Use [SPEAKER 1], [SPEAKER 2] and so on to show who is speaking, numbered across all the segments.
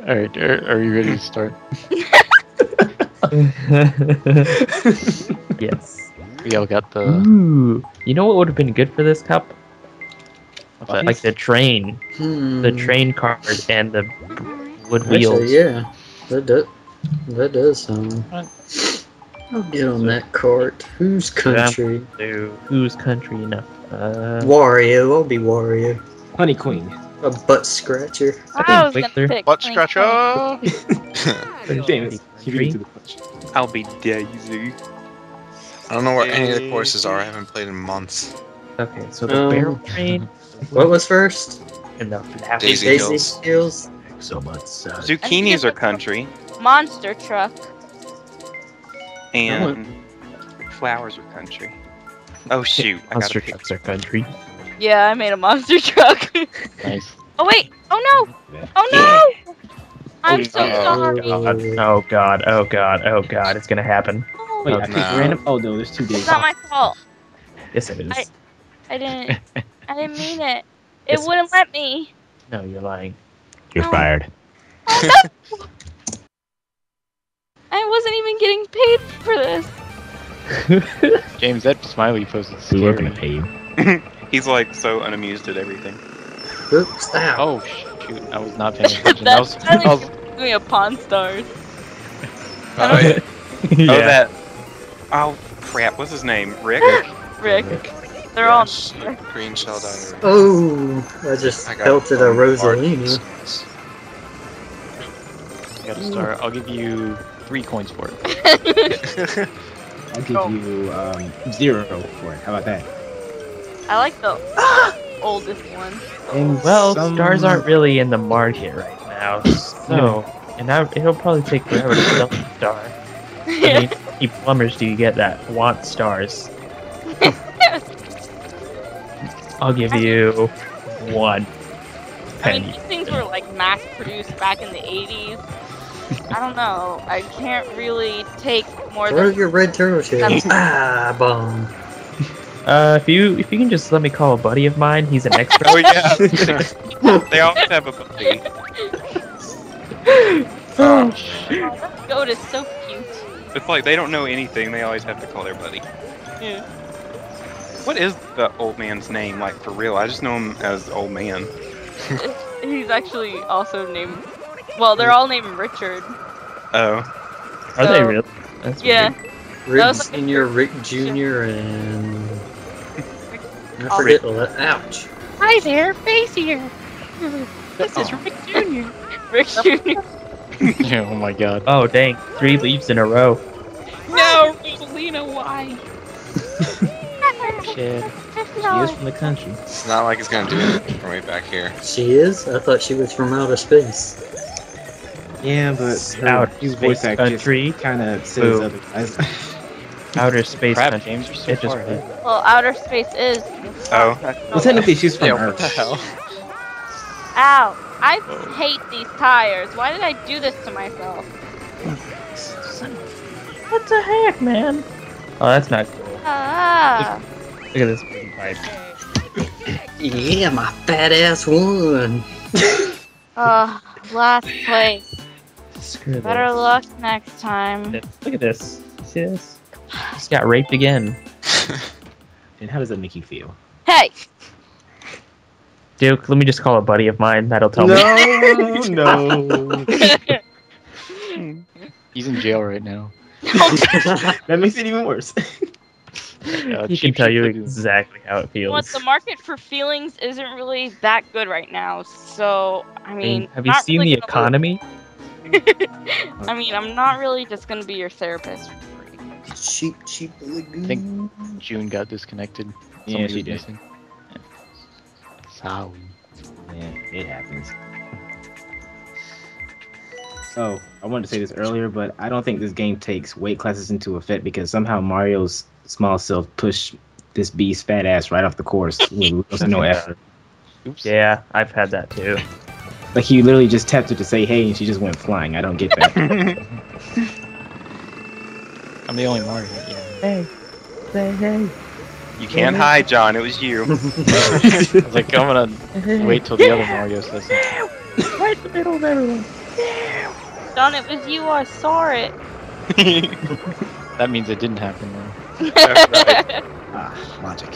[SPEAKER 1] Alright, are, are you ready to start?
[SPEAKER 2] yes.
[SPEAKER 1] We all got the.
[SPEAKER 2] Ooh. You know what would have been good for this cup?
[SPEAKER 1] What's?
[SPEAKER 2] Like the train,
[SPEAKER 3] Hmm.
[SPEAKER 2] the train cars and the wood
[SPEAKER 3] Actually,
[SPEAKER 2] wheels.
[SPEAKER 3] yeah, that does. That does sound. I'll get on that cart. Whose country?
[SPEAKER 2] Whose country enough? Uh,
[SPEAKER 3] Wario. I'll be Wario.
[SPEAKER 4] Honey Queen.
[SPEAKER 3] A butt scratcher.
[SPEAKER 5] I was gonna
[SPEAKER 2] Victor.
[SPEAKER 5] pick
[SPEAKER 6] Butt scratcher!
[SPEAKER 4] Damn it. You beat to the punch.
[SPEAKER 6] I'll be Daisy.
[SPEAKER 7] I don't know where any of the courses are. I haven't played in months.
[SPEAKER 2] okay, so the
[SPEAKER 3] Um,
[SPEAKER 2] barrel train.
[SPEAKER 3] What was first?
[SPEAKER 2] And the flap-
[SPEAKER 7] Daisy
[SPEAKER 3] Daisy
[SPEAKER 7] Hills.
[SPEAKER 3] Hills.
[SPEAKER 2] So much. Uh,
[SPEAKER 6] Zucchinis are country,
[SPEAKER 5] Monster truck.
[SPEAKER 6] and flowers are country. Oh shoot! I gotta
[SPEAKER 2] monster
[SPEAKER 6] pick.
[SPEAKER 2] trucks are country.
[SPEAKER 5] Yeah, I made a monster truck.
[SPEAKER 1] Nice.
[SPEAKER 5] oh wait! Oh no! Oh no! Oh, I'm so
[SPEAKER 6] Uh-oh.
[SPEAKER 5] sorry.
[SPEAKER 2] Oh, god. Oh god. Oh god. Oh god. It's gonna happen.
[SPEAKER 5] No,
[SPEAKER 4] Wait, I
[SPEAKER 2] Okay.
[SPEAKER 4] picked random. Oh no, there's two days.
[SPEAKER 5] it's not my fault.
[SPEAKER 2] Yes, it is.
[SPEAKER 5] I- I didn't. I didn't mean it. It
[SPEAKER 2] Yes,
[SPEAKER 5] wouldn't let me.
[SPEAKER 2] No, you're lying.
[SPEAKER 5] You're No.
[SPEAKER 2] fired.
[SPEAKER 5] Oh, no. I wasn't even getting paid for this.
[SPEAKER 1] James, that smiley pose is scary.
[SPEAKER 2] We were gonna pay you.
[SPEAKER 6] He's like so unamused at everything.
[SPEAKER 3] Oops. Ow.
[SPEAKER 1] Oh shoot! I was not paying attention. that was,
[SPEAKER 5] That's
[SPEAKER 1] I was,
[SPEAKER 5] Give me a Pawn Stars.
[SPEAKER 7] Oh, yeah.
[SPEAKER 6] Oh that. Oh crap! What's his name? Rick.
[SPEAKER 5] Rick. They're all.
[SPEAKER 7] Yes, Green shell diner.
[SPEAKER 3] Oh, I just
[SPEAKER 7] I
[SPEAKER 3] pelted a Rosalina.
[SPEAKER 1] I got to start. I'll give you three coins for it.
[SPEAKER 4] I'll give
[SPEAKER 5] Oh.
[SPEAKER 4] you um, zero for it. How about that?
[SPEAKER 5] I like the oldest one.
[SPEAKER 4] And
[SPEAKER 2] Well,
[SPEAKER 4] some-
[SPEAKER 2] stars aren't really in the market right now, so and I, it'll probably take forever to sell a star. I mean, how many plumbers do you get that want stars? I'll give you one
[SPEAKER 5] I mean, these things were like mass produced back in the 80s. I don't know. I can't really take more than
[SPEAKER 3] Where are
[SPEAKER 5] than.
[SPEAKER 3] your red turtle shells? ah, bomb.
[SPEAKER 2] Uh, if you if you can just let me call a buddy of mine, he's an expert.
[SPEAKER 6] Oh yeah. they always have a buddy.
[SPEAKER 7] Oh,
[SPEAKER 5] This goat is so cute.
[SPEAKER 6] It's like they don't know anything. They always have to call their buddy.
[SPEAKER 5] Yeah.
[SPEAKER 6] What is the old man's name like for real? I just know him as old man.
[SPEAKER 5] He's actually also named. Well, they're all named Richard.
[SPEAKER 6] Oh.
[SPEAKER 2] Are they real? That's
[SPEAKER 5] Yeah.
[SPEAKER 3] Rick
[SPEAKER 5] was like
[SPEAKER 3] Senior, Rick. Junior, and I
[SPEAKER 5] Oh,
[SPEAKER 3] forget the le- ouch.
[SPEAKER 5] Hi there, face here. This is oh. Rick Jr. Rick Jr.
[SPEAKER 1] oh my god.
[SPEAKER 2] Oh dang! Three leaves in a row.
[SPEAKER 5] No, Rosalina, why?
[SPEAKER 2] Shit.
[SPEAKER 4] She is from the country.
[SPEAKER 7] it's not like it's gonna do anything for me back here.
[SPEAKER 3] She is? I thought she was from outer space.
[SPEAKER 4] Yeah, but her
[SPEAKER 2] Outer
[SPEAKER 4] his voice
[SPEAKER 2] space
[SPEAKER 4] actress
[SPEAKER 2] country.
[SPEAKER 4] kind of says
[SPEAKER 2] Boo.
[SPEAKER 4] otherwise.
[SPEAKER 2] Outer space
[SPEAKER 1] Crap,
[SPEAKER 2] country.
[SPEAKER 1] James, you're so
[SPEAKER 2] It just
[SPEAKER 1] far ahead.
[SPEAKER 5] Well, outer space is.
[SPEAKER 6] Oh.
[SPEAKER 4] well, technically, she's from
[SPEAKER 7] Yeah, what
[SPEAKER 4] Earth.
[SPEAKER 7] the hell?
[SPEAKER 5] Ow! I hate these tires. Why did I do this to myself?
[SPEAKER 2] What the heck, man? Oh, that's not cool.
[SPEAKER 5] Ah!
[SPEAKER 2] Look at this big pipe.
[SPEAKER 3] Yeah, my fat ass won.
[SPEAKER 5] Uh, last place.
[SPEAKER 2] Screw
[SPEAKER 5] Better
[SPEAKER 2] this.
[SPEAKER 5] luck next time.
[SPEAKER 2] Look at this. See this? Just got raped again.
[SPEAKER 4] And how does that make you feel?
[SPEAKER 5] Hey!
[SPEAKER 2] Duke, let me just call a buddy of mine. That'll tell me.
[SPEAKER 4] no. no.
[SPEAKER 1] He's in jail right now.
[SPEAKER 4] that makes it even worse.
[SPEAKER 1] Uh,
[SPEAKER 2] he can tell you exactly how it feels.
[SPEAKER 5] What the market for feelings isn't really that good right now, so I
[SPEAKER 2] I
[SPEAKER 5] mean,
[SPEAKER 2] mean, have you seen
[SPEAKER 5] really
[SPEAKER 2] the economy?
[SPEAKER 5] I mean, I'm not really just gonna be your therapist.
[SPEAKER 3] Cheap, cheap lagoon.
[SPEAKER 1] Think- June got disconnected.
[SPEAKER 4] Yeah,
[SPEAKER 1] Somebody
[SPEAKER 4] she did.
[SPEAKER 1] missing. Sorry.
[SPEAKER 4] Yeah, it happens. Oh, I wanted to say this earlier, but I don't think this game takes weight classes into effect because somehow Mario's small self pushed this beast fat ass right off the course with no effort.
[SPEAKER 1] Oops.
[SPEAKER 2] Yeah, I've had that too.
[SPEAKER 4] Like he literally just tapped her to say hey, and she just went flying. I don't get that.
[SPEAKER 1] I'm the only Mario. Yeah.
[SPEAKER 2] Hey, say hey.
[SPEAKER 6] You can't hide, John. It was you.
[SPEAKER 1] I was like, I'm gonna wait till the other Mario says something.
[SPEAKER 2] Right in the middle of everyone.
[SPEAKER 5] Don, it was you. I saw it.
[SPEAKER 1] that means it didn't happen then.
[SPEAKER 6] right.
[SPEAKER 4] Ah, logic.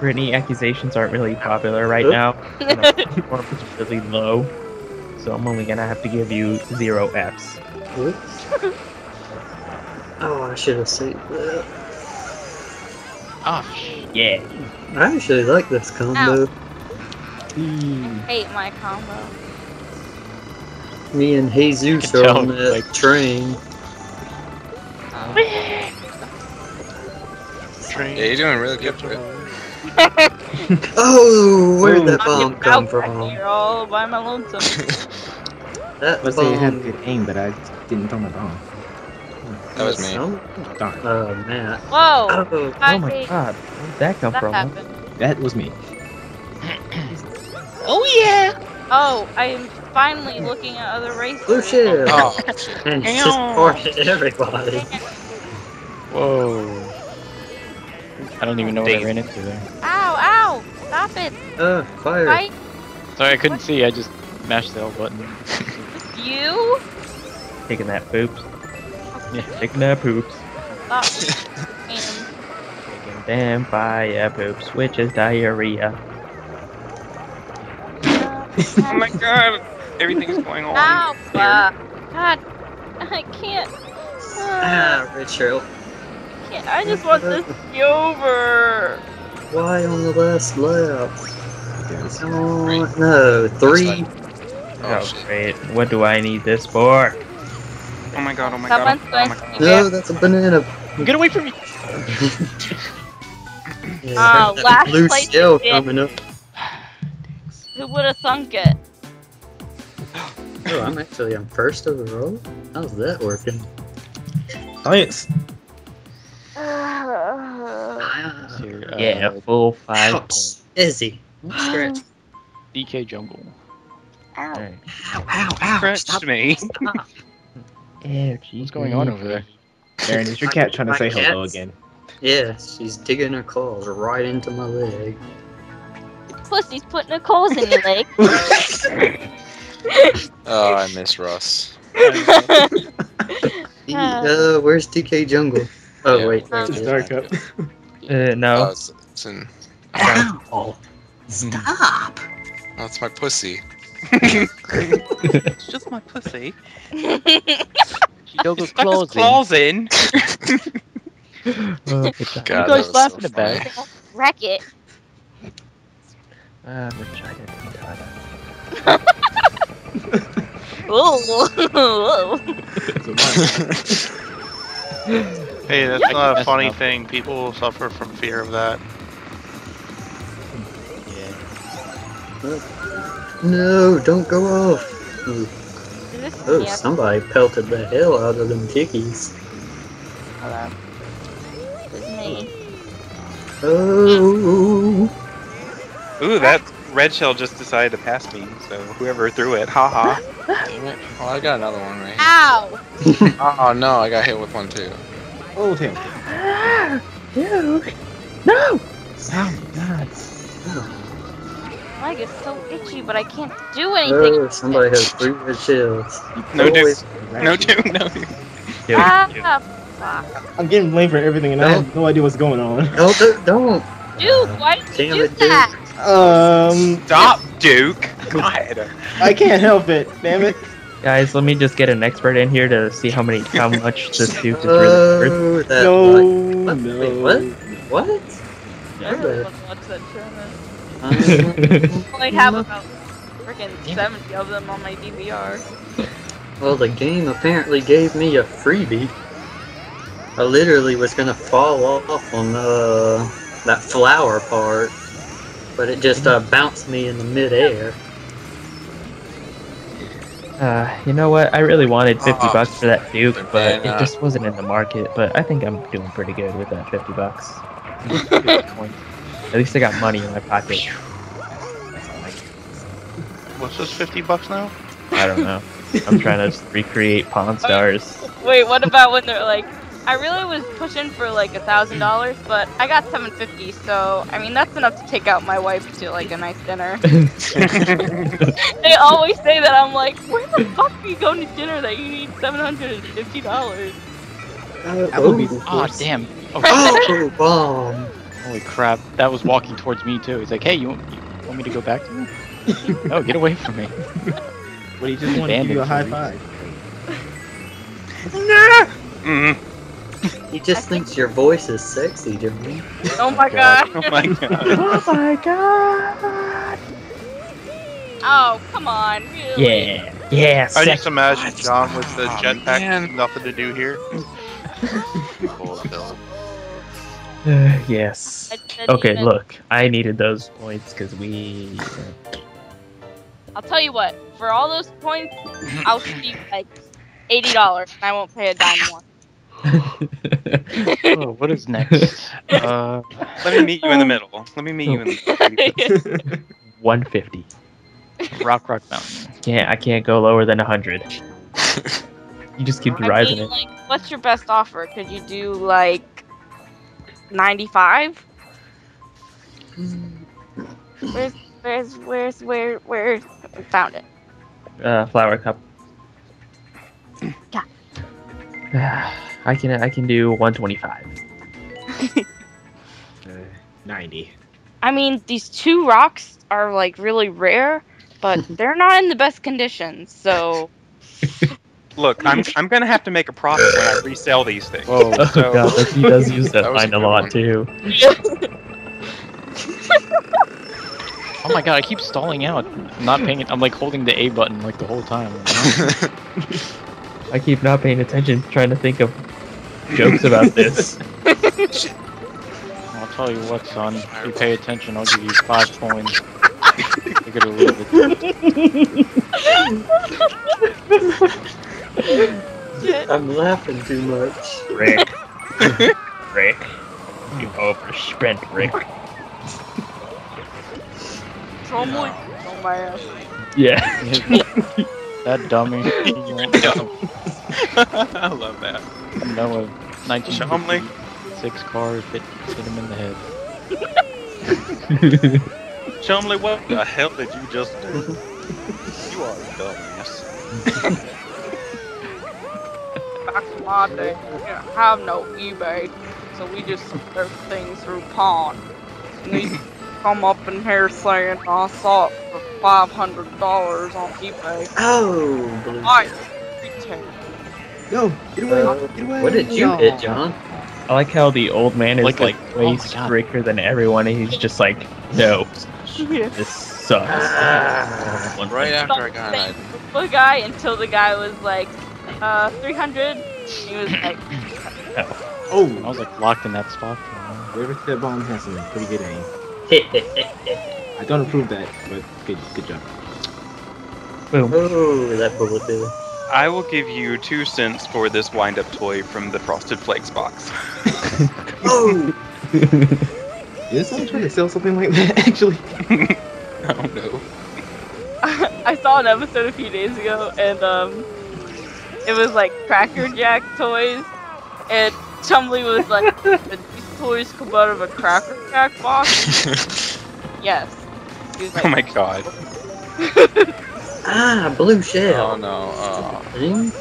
[SPEAKER 2] Brittany accusations aren't really popular right now. You know, performance is really low. So I'm only gonna have to give you zero Fs.
[SPEAKER 3] Oops. Oh, I should have saved that.
[SPEAKER 1] Oh,
[SPEAKER 2] Yeah.
[SPEAKER 3] I actually like this combo.
[SPEAKER 5] Hate my combo.
[SPEAKER 3] Me and Jesus are on that
[SPEAKER 1] like-
[SPEAKER 3] train.
[SPEAKER 7] Yeah, you're doing really good, Britt.
[SPEAKER 3] Oh, where'd that
[SPEAKER 5] I'm
[SPEAKER 3] bomb come
[SPEAKER 5] out back
[SPEAKER 3] from?
[SPEAKER 5] here all by my lonesome.
[SPEAKER 3] That
[SPEAKER 4] Let's say you had
[SPEAKER 3] bomb.
[SPEAKER 4] good aim, but I didn't throw my bomb.
[SPEAKER 7] That was me.
[SPEAKER 3] Some-
[SPEAKER 4] Darn.
[SPEAKER 3] Oh, man.
[SPEAKER 5] Whoa!
[SPEAKER 3] Oh,
[SPEAKER 2] Oh my
[SPEAKER 5] hate
[SPEAKER 2] god. Where did that come
[SPEAKER 5] that
[SPEAKER 2] from?
[SPEAKER 5] happened.
[SPEAKER 4] That was me.
[SPEAKER 5] Oh, yeah! Oh, I am finally looking at other races.
[SPEAKER 3] blue shield.
[SPEAKER 7] Oh, shit.
[SPEAKER 3] And just
[SPEAKER 5] Ow.
[SPEAKER 3] everybody.
[SPEAKER 1] Whoa. I don't even know what I ran into there.
[SPEAKER 5] Ow! Ow! Stop it!
[SPEAKER 3] Oh, fire.
[SPEAKER 5] Fight
[SPEAKER 1] Sorry, I couldn't see. I just mashed the L button.
[SPEAKER 5] you!
[SPEAKER 2] Taking that poops.
[SPEAKER 1] Yeah.
[SPEAKER 2] Taking that poops.
[SPEAKER 5] Stop. and
[SPEAKER 2] Taking them fire poops, which is diarrhea.
[SPEAKER 6] Oh my god, everything's going on.
[SPEAKER 5] Ow!
[SPEAKER 6] here.
[SPEAKER 5] Uh, God, I can't.
[SPEAKER 3] Ah, Richard.
[SPEAKER 5] can't. I just want this to be over.
[SPEAKER 3] Why on the last lap?
[SPEAKER 4] Because
[SPEAKER 3] Come on. No, three.
[SPEAKER 7] Oh,
[SPEAKER 2] Oh,
[SPEAKER 7] shit.
[SPEAKER 2] great. What do I need this for?
[SPEAKER 6] Oh my god, oh my god,
[SPEAKER 5] Someone's
[SPEAKER 6] oh
[SPEAKER 5] going
[SPEAKER 6] my
[SPEAKER 5] to
[SPEAKER 6] god.
[SPEAKER 3] No, that's a banana.
[SPEAKER 1] Get away from me!
[SPEAKER 3] Yeah,
[SPEAKER 5] Uh, last
[SPEAKER 3] blue
[SPEAKER 5] place
[SPEAKER 3] shell coming up.
[SPEAKER 5] Who would have thunk it?
[SPEAKER 3] Oh, I'm actually on first overall. How's that working?
[SPEAKER 4] science.
[SPEAKER 3] Ah,
[SPEAKER 1] Here, uh,
[SPEAKER 2] yeah, full five
[SPEAKER 3] ouch.
[SPEAKER 2] points.
[SPEAKER 3] Izzy. Scratch.
[SPEAKER 1] DK Jungle.
[SPEAKER 5] Ow.
[SPEAKER 2] Alright.
[SPEAKER 3] Ow, ow, ow.
[SPEAKER 6] Scratched
[SPEAKER 3] Stop.
[SPEAKER 6] me.
[SPEAKER 3] Stop.
[SPEAKER 2] Ew, geez.
[SPEAKER 1] What's going on over there?
[SPEAKER 4] Aaron, is your cat trying to
[SPEAKER 3] My
[SPEAKER 4] say hello again?
[SPEAKER 3] Yeah, she's digging her claws right into my leg.
[SPEAKER 5] Pussy's putting her claws in your leg.
[SPEAKER 7] Oh, I miss Russ.
[SPEAKER 3] Uh, where's DK Jungle? Oh,
[SPEAKER 7] Yeah.
[SPEAKER 3] wait. there it
[SPEAKER 4] Just
[SPEAKER 3] is.
[SPEAKER 4] dark up.
[SPEAKER 2] Uh,
[SPEAKER 7] Oh,
[SPEAKER 2] no.
[SPEAKER 7] it's, it's in.
[SPEAKER 3] Ow! Stop!
[SPEAKER 7] That's my pussy.
[SPEAKER 6] It's just my pussy.
[SPEAKER 1] She dug her
[SPEAKER 6] He stuck
[SPEAKER 1] claws in.
[SPEAKER 6] claws in.
[SPEAKER 2] Oh, good job.
[SPEAKER 7] God,
[SPEAKER 1] guys laughing
[SPEAKER 7] so
[SPEAKER 1] about?
[SPEAKER 7] funny.
[SPEAKER 5] Wreck it.
[SPEAKER 2] Ah, vagina dentata.
[SPEAKER 5] Ooh.
[SPEAKER 8] Hey, that's not a funny thing. People suffer from fear of that.
[SPEAKER 3] No, don't go off! Ooh.
[SPEAKER 5] Is this
[SPEAKER 3] Oh,
[SPEAKER 5] yeah,
[SPEAKER 3] somebody pelted the hell out of them tickies.
[SPEAKER 5] hello. This is me.
[SPEAKER 3] Oh,
[SPEAKER 6] Ooh, that red shell just decided to pass me, so whoever threw it, haha.
[SPEAKER 7] Damn it. Oh, I got another one right here.
[SPEAKER 5] Ow!
[SPEAKER 7] Oh, no, I got hit with one too.
[SPEAKER 4] Hold him.
[SPEAKER 2] No! No! Oh my god.
[SPEAKER 5] My leg is so itchy, but I can't do anything.
[SPEAKER 3] oh, somebody has three red shells.
[SPEAKER 6] No, dude. No, dude, no, dude.
[SPEAKER 2] Dude,
[SPEAKER 5] Ah, fuck.
[SPEAKER 4] I'm getting blamed for everything, and I have no idea what's going on.
[SPEAKER 3] No, don't, don't!
[SPEAKER 5] Dude, why did you do
[SPEAKER 3] it, dude.
[SPEAKER 5] that?
[SPEAKER 4] Um,
[SPEAKER 6] Stop, Duke. God.
[SPEAKER 4] I can't help it. Damn it.
[SPEAKER 2] Guys, let me just get an expert in here to see how many, how much this duke is really worth.
[SPEAKER 3] Oh,
[SPEAKER 4] No,
[SPEAKER 3] like-
[SPEAKER 4] no.
[SPEAKER 3] Wait, what? What?
[SPEAKER 5] I I only have about freaking 70 of them on my DVR.
[SPEAKER 3] well, the game apparently gave me a freebie. I literally was gonna fall off on uh, that flower part, but it just uh, bounced me in the midair.
[SPEAKER 2] Uh, you know what? I really wanted 50
[SPEAKER 7] Oh,
[SPEAKER 2] bucks for that Duke, but it just wasn't in the market. But I think I'm doing pretty good with that 50 bucks. At least I got money in my pocket.
[SPEAKER 8] What's this, 50 bucks now?
[SPEAKER 2] I don't know. I'm trying to recreate Pawn Stars.
[SPEAKER 5] Wait, what about when they're like, I really was pushing for like a thousand dollars, but I got seven fifty. So I mean, that's enough to take out my wife to like a nice dinner. they always say that I'm like, where the fuck are you going to dinner that you need seven hundred and fifty dollars?
[SPEAKER 3] Uh,
[SPEAKER 4] Applebee's,
[SPEAKER 3] oh,
[SPEAKER 4] of
[SPEAKER 1] Oh damn! Oh,
[SPEAKER 3] oh, bomb.
[SPEAKER 1] Holy crap! That was walking towards me too. He's like, "Hey, you want, you want me to go back to him?" no, get away from me.
[SPEAKER 4] But he just wanted to give you a high
[SPEAKER 1] Bandit
[SPEAKER 4] five.
[SPEAKER 6] Mm.
[SPEAKER 3] He just thinks your voice is sexy, Jimmy.
[SPEAKER 5] Oh my god!
[SPEAKER 6] Oh my god.
[SPEAKER 2] oh my god!
[SPEAKER 5] Oh come on, really?
[SPEAKER 2] Yeah, yeah.
[SPEAKER 8] I just imagine John with the
[SPEAKER 7] Oh,
[SPEAKER 8] jetpack,
[SPEAKER 7] man.
[SPEAKER 8] nothing to do here.
[SPEAKER 7] Cool, Bill.
[SPEAKER 2] Uh, yes. Okay,
[SPEAKER 5] even-
[SPEAKER 2] look, I needed those points because we.
[SPEAKER 5] I'll tell you what. For all those points, I'll give you like eighty dollars, and I won't pay a dime more.
[SPEAKER 1] Oh, what is next? Uh,
[SPEAKER 6] Let me meet you in the middle. Let me meet you in the middle.
[SPEAKER 2] 150.
[SPEAKER 1] Rock Rock Mountain.
[SPEAKER 2] Can't I can't go lower than 100. You just keep
[SPEAKER 5] I
[SPEAKER 2] rising
[SPEAKER 5] mean,
[SPEAKER 2] it.
[SPEAKER 5] like, what's your best offer? Could you do like ninety-five? Where's, where's, where's, where, where? Found it.
[SPEAKER 2] Uh, flower cup.
[SPEAKER 5] Yeah.
[SPEAKER 2] I can I can do 125.
[SPEAKER 4] Uh, Ninety.
[SPEAKER 5] I mean, these two rocks are like really rare, but they're not in the best condition. So
[SPEAKER 6] Look, I'm I'm gonna have to make a profit when I resell these things.
[SPEAKER 2] Oh
[SPEAKER 6] So-
[SPEAKER 2] god, he does use that
[SPEAKER 7] That was a
[SPEAKER 2] line a lot
[SPEAKER 7] one.
[SPEAKER 2] too.
[SPEAKER 1] Oh my god! I keep stalling out. I'm not paying it. I'm like holding the A button like the whole time.
[SPEAKER 2] I keep not paying attention, trying to think of jokes about this.
[SPEAKER 1] I'll tell you what, son. If you pay attention, I'll give you five coins. Take it or leave it.
[SPEAKER 3] I'm laughing too much.
[SPEAKER 2] Rick. Rick. You overspent, Rick.
[SPEAKER 5] Trombley, oh my ass.
[SPEAKER 2] Yeah.
[SPEAKER 1] that dummy.
[SPEAKER 6] I love that.
[SPEAKER 1] know a
[SPEAKER 6] Chumlee.
[SPEAKER 1] 1956 cars if it hit him in the head.
[SPEAKER 6] Chumlee, what the hell did you just do? You are a dumbass.
[SPEAKER 5] Back in my day, we didn't have no eBay, so we just sold things through pawn. And they come up in here saying I saw it for five hundred dollars on eBay.
[SPEAKER 3] Oh, blue.
[SPEAKER 5] I retail.
[SPEAKER 4] No, get away,
[SPEAKER 3] Uh,
[SPEAKER 4] get away.
[SPEAKER 3] what did you
[SPEAKER 4] No.
[SPEAKER 3] hit, John?
[SPEAKER 2] I like how the old man is
[SPEAKER 1] Like
[SPEAKER 2] like,
[SPEAKER 1] a-
[SPEAKER 2] way
[SPEAKER 1] oh
[SPEAKER 2] stricter than everyone, and he's just like, no, this sucks.
[SPEAKER 3] Ah.
[SPEAKER 7] Right after I got it.
[SPEAKER 5] the guy until the guy was like, uh, 300. He was like,
[SPEAKER 1] I
[SPEAKER 4] Oh,
[SPEAKER 1] was like locked in that spot for a while.
[SPEAKER 4] whoever hit that bomb has some pretty good aim. I don't approve that, but good, good job.
[SPEAKER 2] Boom.
[SPEAKER 3] oh, that bullet bill.
[SPEAKER 6] I will give you two cents for this wind-up toy from the Frosted Flakes box.
[SPEAKER 3] Oh,
[SPEAKER 4] Is someone trying to sell something like that, actually?
[SPEAKER 6] I don't know.
[SPEAKER 5] I saw an episode a few days ago, and um, it was like Cracker Jack toys, and Chumlee was like, "Did "These toys come out of a Cracker Jack box." yes. Like,
[SPEAKER 6] Oh my god.
[SPEAKER 3] ah, blue shell.
[SPEAKER 7] Oh no. Oh.
[SPEAKER 3] Thing?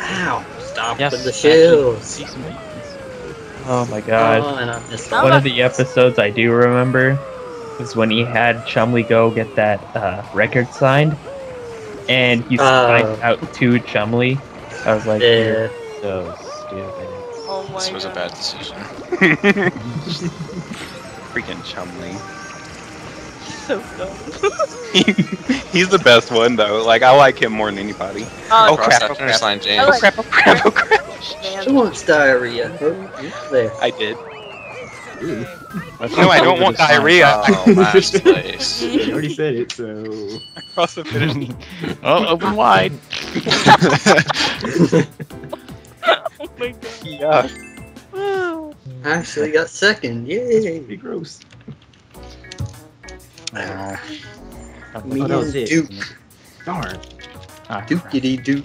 [SPEAKER 3] Ow, stop
[SPEAKER 1] Yes,
[SPEAKER 3] with the
[SPEAKER 1] actually,
[SPEAKER 3] shells.
[SPEAKER 1] see some beans.
[SPEAKER 2] Oh my god.
[SPEAKER 3] Oh, and I missed
[SPEAKER 5] I'm
[SPEAKER 2] One
[SPEAKER 3] one.
[SPEAKER 2] of the episodes I do remember is when he had Chumlee go get that uh, record signed, and he
[SPEAKER 3] Oh.
[SPEAKER 2] Uh, signed out to Chumlee. I was like,
[SPEAKER 3] Yeah.
[SPEAKER 2] so stupid.
[SPEAKER 5] "Oh my
[SPEAKER 7] This was a bad decision.
[SPEAKER 6] Freaking Chumlee.
[SPEAKER 5] So dumb.
[SPEAKER 6] He's the best one though. Like I like him more than anybody.
[SPEAKER 5] Uh, oh,
[SPEAKER 6] Oh,
[SPEAKER 7] Cross
[SPEAKER 6] crap,
[SPEAKER 7] that
[SPEAKER 6] oh,
[SPEAKER 7] finish
[SPEAKER 6] crap.
[SPEAKER 7] line,
[SPEAKER 5] I
[SPEAKER 7] James.
[SPEAKER 5] like-
[SPEAKER 6] crap! Oh crap! Oh crap!
[SPEAKER 5] Oh, oh, man.
[SPEAKER 3] Who wants diarrhea? Oh, there.
[SPEAKER 6] I did.
[SPEAKER 4] Ooh.
[SPEAKER 6] No, I don't want diarrhea.
[SPEAKER 7] Oh, last place.
[SPEAKER 4] You already said it, so.
[SPEAKER 6] Across the finish line.
[SPEAKER 1] oh, open wide.
[SPEAKER 5] oh my god.
[SPEAKER 6] Yeah.
[SPEAKER 3] I actually got second. Yay.
[SPEAKER 4] Pretty gross.
[SPEAKER 6] Wow.
[SPEAKER 3] Me
[SPEAKER 4] Oh, that was
[SPEAKER 3] and
[SPEAKER 4] it.
[SPEAKER 3] Duke.
[SPEAKER 1] Ah,
[SPEAKER 3] Dookity Duke.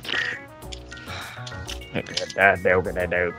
[SPEAKER 2] That they're gonna do.